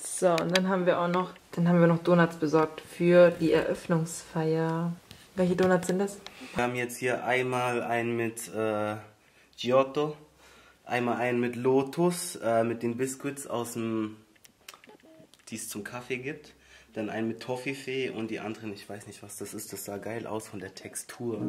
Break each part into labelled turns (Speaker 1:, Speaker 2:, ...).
Speaker 1: So, und dann haben wir auch noch, dann haben wir noch Donuts besorgt für die Eröffnungsfeier. Welche Donuts sind das?
Speaker 2: Wir haben jetzt hier einmal einen mit äh, Giotto, einmal einen mit Lotus, äh, mit den Biscuits aus dem, die es zum Kaffee gibt. Dann einen mit Toffifee und die anderen, ich weiß nicht, was das ist. Das sah geil aus von der Textur.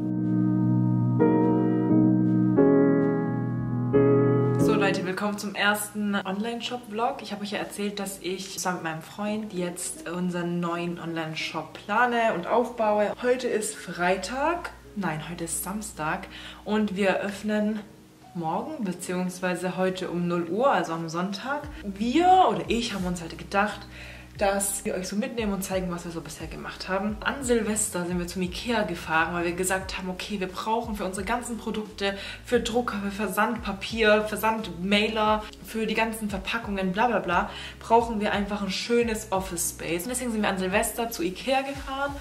Speaker 1: Leute, willkommen zum ersten Online-Shop-Vlog. Ich habe euch ja erzählt, dass ich zusammen mit meinem Freund jetzt unseren neuen Online-Shop plane und aufbaue. Heute ist Freitag, nein, heute ist Samstag und wir öffnen morgen bzw. heute um 0 Uhr, also am Sonntag. Wir oder ich haben uns heute gedacht, dass wir euch so mitnehmen und zeigen, was wir so bisher gemacht haben. An Silvester sind wir zum Ikea gefahren, weil wir gesagt haben, okay, wir brauchen für unsere ganzen Produkte, für Drucker, für Versandpapier, Versandmailer, für die ganzen Verpackungen, bla bla bla, brauchen wir einfach ein schönes Office Space. Und deswegen sind wir an Silvester zu Ikea gefahren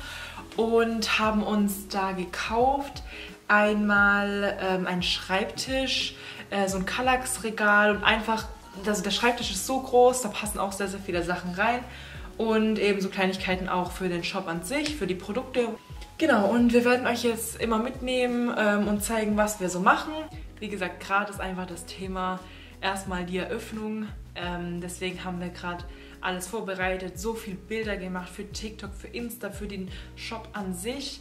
Speaker 1: und haben uns da gekauft einmal ähm, einen Schreibtisch, äh, so ein Kallax-Regal und einfach, also der Schreibtisch ist so groß, da passen auch sehr, sehr viele Sachen rein und eben so Kleinigkeiten auch für den Shop an sich, für die Produkte. Genau, und wir werden euch jetzt immer mitnehmen ähm, und zeigen, was wir so machen. Wie gesagt, gerade ist einfach das Thema erstmal die Eröffnung. Ähm, deswegen haben wir gerade alles vorbereitet, so viele Bilder gemacht für TikTok, für Insta, für den Shop an sich.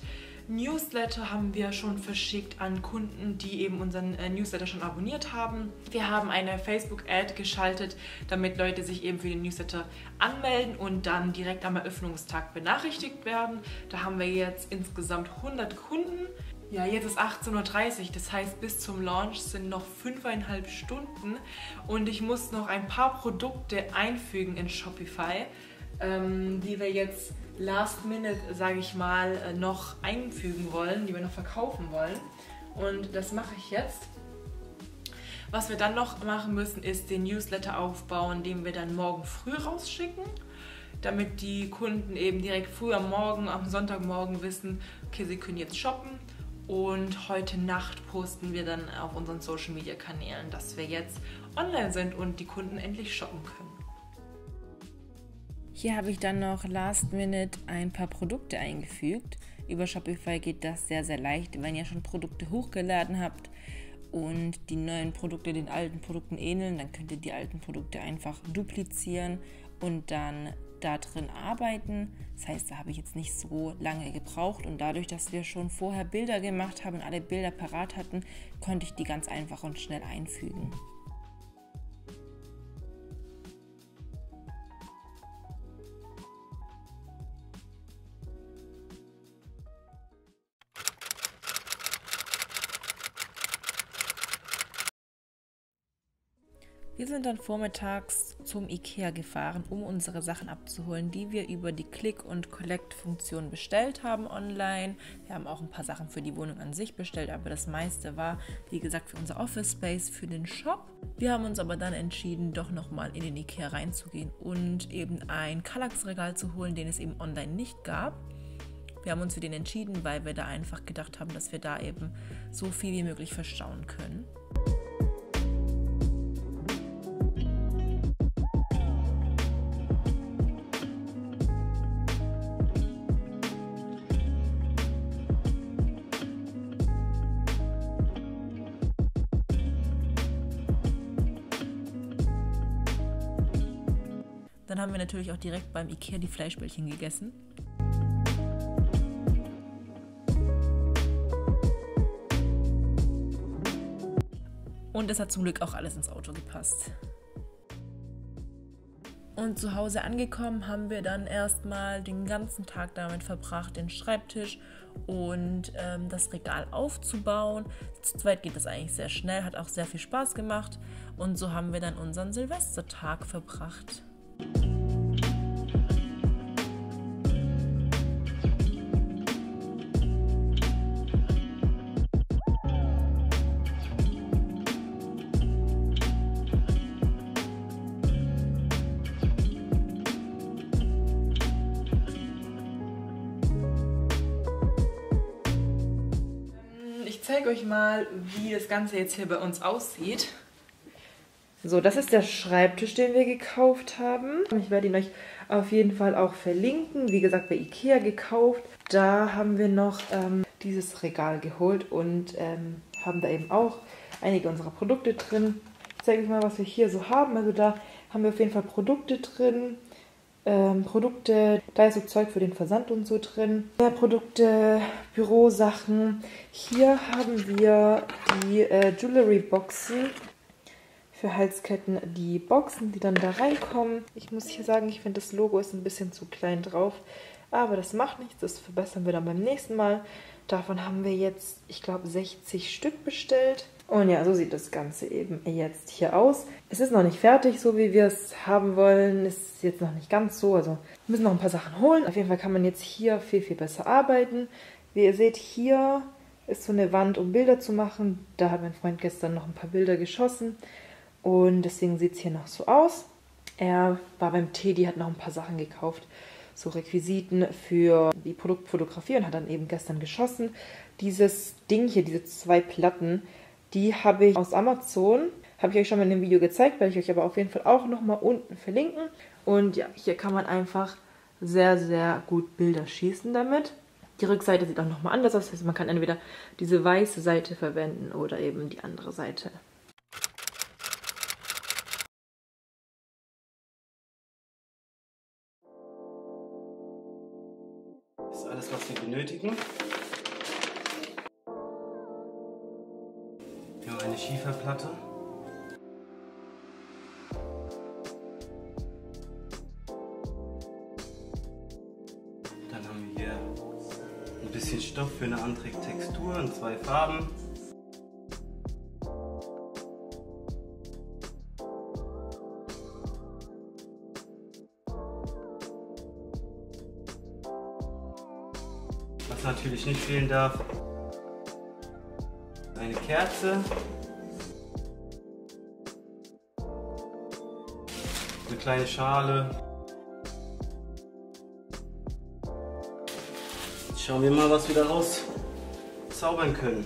Speaker 1: Newsletter haben wir schon verschickt an Kunden, die eben unseren äh, Newsletter schon abonniert haben. Wir haben eine Facebook-Ad geschaltet, damit Leute sich eben für den Newsletter anmelden und dann direkt am Eröffnungstag benachrichtigt werden. Da haben wir jetzt insgesamt 100 Kunden. Ja, jetzt ist 18.30 Uhr, das heißt bis zum Launch sind noch fünfeinhalb Stunden und ich muss noch ein paar Produkte einfügen in Shopify, ähm, die wir jetzt Last Minute, sage ich mal, äh, noch einfügen wollen, die wir noch verkaufen wollen. Und das mache ich jetzt. Was wir dann noch machen müssen, ist den Newsletter aufbauen, den wir dann morgen früh rausschicken, damit die Kunden eben direkt früh am Morgen, am Sonntagmorgen wissen, okay, sie können jetzt shoppen. Und heute Nacht posten wir dann auf unseren Social Media Kanälen, dass wir jetzt online sind und die Kunden endlich shoppen können. Hier habe ich dann noch Last Minute ein paar Produkte eingefügt. Über Shopify geht das sehr, sehr leicht, wenn ihr schon Produkte hochgeladen habt und die neuen Produkte den alten Produkten ähneln, dann könnt ihr die alten Produkte einfach duplizieren und dann da drin arbeiten. Das heißt, da habe ich jetzt nicht so lange gebraucht und dadurch, dass wir schon vorher Bilder gemacht haben und alle Bilder parat hatten, konnte ich die ganz einfach und schnell einfügen. Dann vormittags zum IKEA gefahren, um unsere Sachen abzuholen, die wir über die Click- und Collect-Funktion bestellt haben online. Wir haben auch ein paar Sachen für die Wohnung an sich bestellt, aber das meiste war, wie gesagt, für unser Office Space, für den Shop. Wir haben uns aber dann entschieden, doch nochmal in den IKEA reinzugehen und eben ein Kallax-Regal zu holen, den es eben online nicht gab. Wir haben uns für den entschieden, weil wir da einfach gedacht haben, dass wir da eben so viel wie möglich verstauen können. Dann haben wir natürlich auch direkt beim Ikea die Fleischbällchen gegessen. Und es hat zum Glück auch alles ins Auto gepasst. Und zu Hause angekommen haben wir dann erstmal den ganzen Tag damit verbracht, den Schreibtisch und ähm, das Regal aufzubauen. Zu zweit geht das eigentlich sehr schnell, hat auch sehr viel Spaß gemacht. Und so haben wir dann unseren Silvestertag verbracht. Ich zeige euch mal, wie das Ganze jetzt hier bei uns aussieht. So, das ist der Schreibtisch, den wir gekauft haben. Ich werde ihn euch auf jeden Fall auch verlinken. Wie gesagt, bei Ikea gekauft. Da haben wir noch ähm, dieses Regal geholt und ähm, haben da eben auch einige unserer Produkte drin. Ich zeige euch mal, was wir hier so haben. Also da haben wir auf jeden Fall Produkte drin. Ähm, Produkte, da ist so Zeug für den Versand und so drin. Ja, Produkte, Bürosachen. Hier haben wir die äh, Jewelry Boxen für Halsketten die Boxen, die dann da reinkommen. Ich muss hier sagen, ich finde das Logo ist ein bisschen zu klein drauf. Aber das macht nichts, das verbessern wir dann beim nächsten Mal. Davon haben wir jetzt, ich glaube, 60 Stück bestellt. Und ja, so sieht das Ganze eben jetzt hier aus. Es ist noch nicht fertig, so wie wir es haben wollen. Es ist jetzt noch nicht ganz so. Also wir müssen noch ein paar Sachen holen. Auf jeden Fall kann man jetzt hier viel, viel besser arbeiten. Wie ihr seht, hier ist so eine Wand, um Bilder zu machen. Da hat mein Freund gestern noch ein paar Bilder geschossen. Und deswegen sieht es hier noch so aus. Er war beim Teddy, hat noch ein paar Sachen gekauft, so Requisiten für die Produktfotografie und hat dann eben gestern geschossen. Dieses Ding hier, diese zwei Platten, die habe ich aus Amazon. Habe ich euch schon mal in dem Video gezeigt, werde ich euch aber auf jeden Fall auch nochmal unten verlinken. Und ja, hier kann man einfach sehr, sehr gut Bilder schießen damit. Die Rückseite sieht auch nochmal anders aus. Das heißt, man kann entweder diese weiße Seite verwenden oder eben die andere Seite.
Speaker 2: Benötigen. Wir haben eine Schieferplatte. Dann haben wir hier ein bisschen Stoff für eine andere Textur in zwei Farben. Was natürlich nicht fehlen darf, eine Kerze, eine kleine Schale. Jetzt schauen wir mal, was wir daraus zaubern können.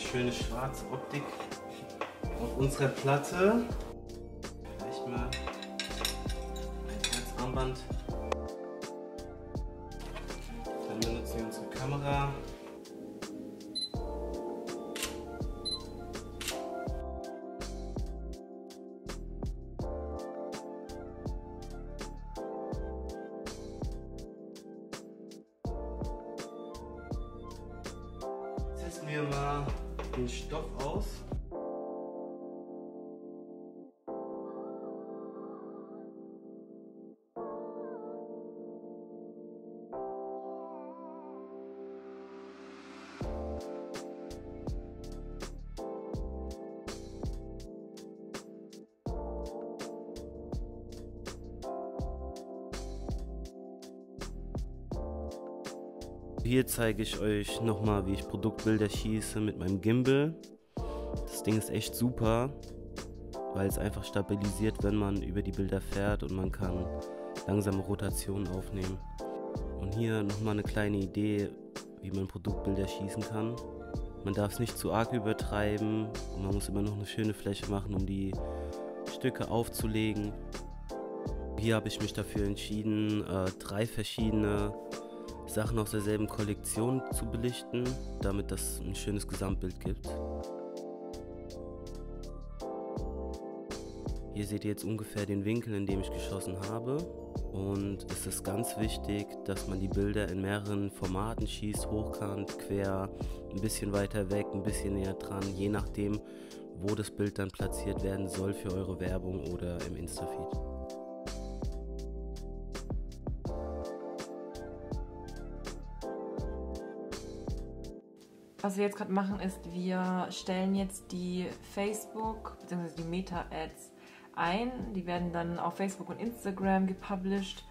Speaker 2: Schöne schwarze Optik auf unserer Platte. Vielleicht mal ein Herzarmband. Dann benutzen wir unsere Kamera. Testen wir mal den Stoff aus. Hier zeige ich euch nochmal, wie ich Produktbilder schieße mit meinem Gimbal. Das Ding ist echt super, weil es einfach stabilisiert, wenn man über die Bilder fährt und man kann langsame Rotationen aufnehmen. Und hier nochmal eine kleine Idee, wie man Produktbilder schießen kann. Man darf es nicht zu arg übertreiben und man muss immer noch eine schöne Fläche machen, um die Stücke aufzulegen. Hier habe ich mich dafür entschieden, äh, drei verschiedene Sachen aus derselben Kollektion zu belichten, damit das ein schönes Gesamtbild gibt. Hier seht ihr jetzt ungefähr den Winkel, in dem ich geschossen habe. Und es ist ganz wichtig, dass man die Bilder in mehreren Formaten schießt, hochkant, quer, ein bisschen weiter weg, ein bisschen näher dran, je nachdem, wo das Bild dann platziert werden soll für eure Werbung oder im Insta-Feed.
Speaker 1: Was wir jetzt gerade machen, ist, wir stellen jetzt die Facebook bzw. die Meta-Ads ein. Die werden dann auf Facebook und Instagram gepublished.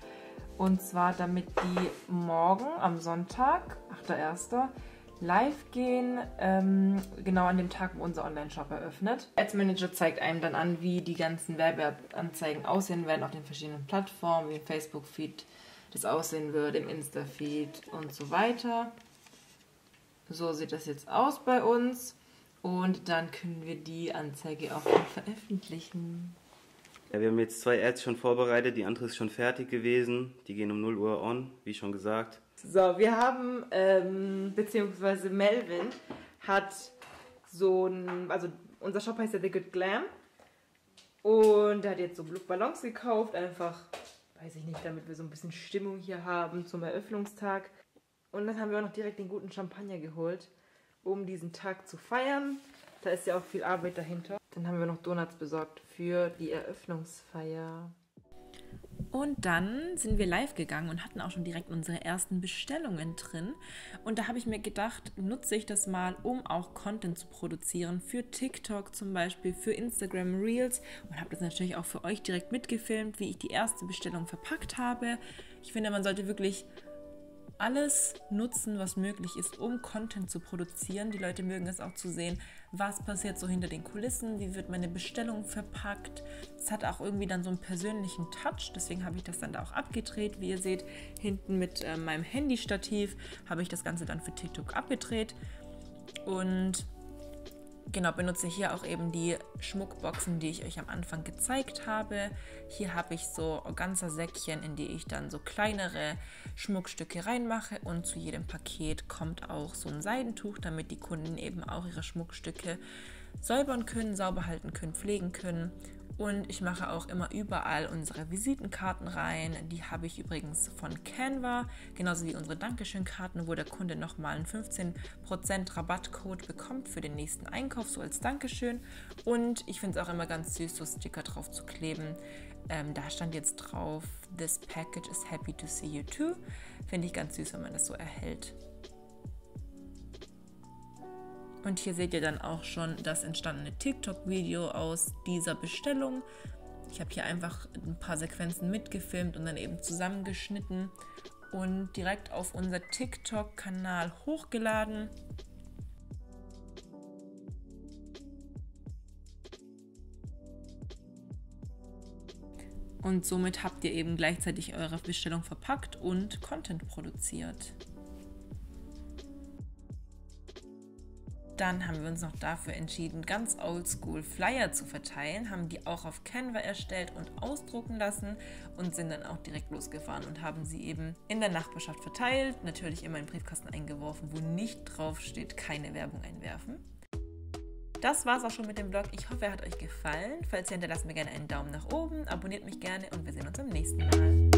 Speaker 3: Und zwar, damit die morgen am Sonntag, 8.1., live gehen, ähm, genau an dem Tag, wo unser Online-Shop eröffnet. Ads Manager zeigt einem dann an, wie die ganzen Werbeanzeigen aussehen werden auf den verschiedenen Plattformen, wie im Facebook-Feed das aussehen wird, im Insta-Feed und so weiter. So sieht das jetzt aus bei uns. Und dann können wir die Anzeige auch veröffentlichen.
Speaker 2: Ja, wir haben jetzt zwei Ads schon vorbereitet, die andere ist schon fertig gewesen. Die gehen um 0 Uhr on, wie schon gesagt.
Speaker 3: So, wir haben, ähm, beziehungsweise Melvin hat so ein, also unser Shop heißt ja The Good Glam. Und er hat jetzt so Ballons gekauft, einfach, weiß ich nicht, damit wir so ein bisschen Stimmung hier haben zum Eröffnungstag. Und dann haben wir auch noch direkt den guten Champagner geholt, um diesen Tag zu feiern. Da ist ja auch viel Arbeit dahinter. Dann haben wir noch Donuts besorgt für die Eröffnungsfeier.
Speaker 1: Und dann sind wir live gegangen und hatten auch schon direkt unsere ersten Bestellungen drin. Und da habe ich mir gedacht, nutze ich das mal, um auch Content zu produzieren. Für TikTok zum Beispiel, für Instagram Reels. Und habe das natürlich auch für euch direkt mitgefilmt, wie ich die erste Bestellung verpackt habe. Ich finde, man sollte wirklich alles nutzen, was möglich ist, um Content zu produzieren. Die Leute mögen es auch zu sehen, was passiert so hinter den Kulissen, wie wird meine Bestellung verpackt. Es hat auch irgendwie dann so einen persönlichen Touch, deswegen habe ich das dann da auch abgedreht. Wie ihr seht, hinten mit äh, meinem Handy-Stativ habe ich das Ganze dann für TikTok abgedreht. Und Genau, benutze hier auch eben die Schmuckboxen, die ich euch am Anfang gezeigt habe. Hier habe ich so Organza-Säckchen, in die ich dann so kleinere Schmuckstücke reinmache und zu jedem Paket kommt auch so ein Seidentuch, damit die Kunden eben auch ihre Schmuckstücke säubern können, sauber halten können, pflegen können. Und ich mache auch immer überall unsere Visitenkarten rein. Die habe ich übrigens von Canva, genauso wie unsere Dankeschön-Karten, wo der Kunde nochmal einen 15% Rabattcode bekommt für den nächsten Einkauf, so als Dankeschön. Und ich finde es auch immer ganz süß, so Sticker drauf zu kleben. Ähm, da stand jetzt drauf, This package is happy to see you too. Finde ich ganz süß, wenn man das so erhält. Und hier seht ihr dann auch schon das entstandene TikTok-Video aus dieser Bestellung. Ich habe hier einfach ein paar Sequenzen mitgefilmt und dann eben zusammengeschnitten und direkt auf unser TikTok-Kanal hochgeladen. Und somit habt ihr eben gleichzeitig eure Bestellung verpackt und Content produziert. dann haben wir uns noch dafür entschieden, ganz oldschool Flyer zu verteilen, haben die auch auf Canva erstellt und ausdrucken lassen und sind dann auch direkt losgefahren und haben sie eben in der Nachbarschaft verteilt, natürlich immer in den Briefkasten eingeworfen, wo nicht drauf steht, keine Werbung einwerfen. Das war's auch schon mit dem Vlog. Ich hoffe, er hat euch gefallen. Falls ja, hinterlasst mir gerne einen Daumen nach oben, abonniert mich gerne und wir sehen uns im nächsten Mal.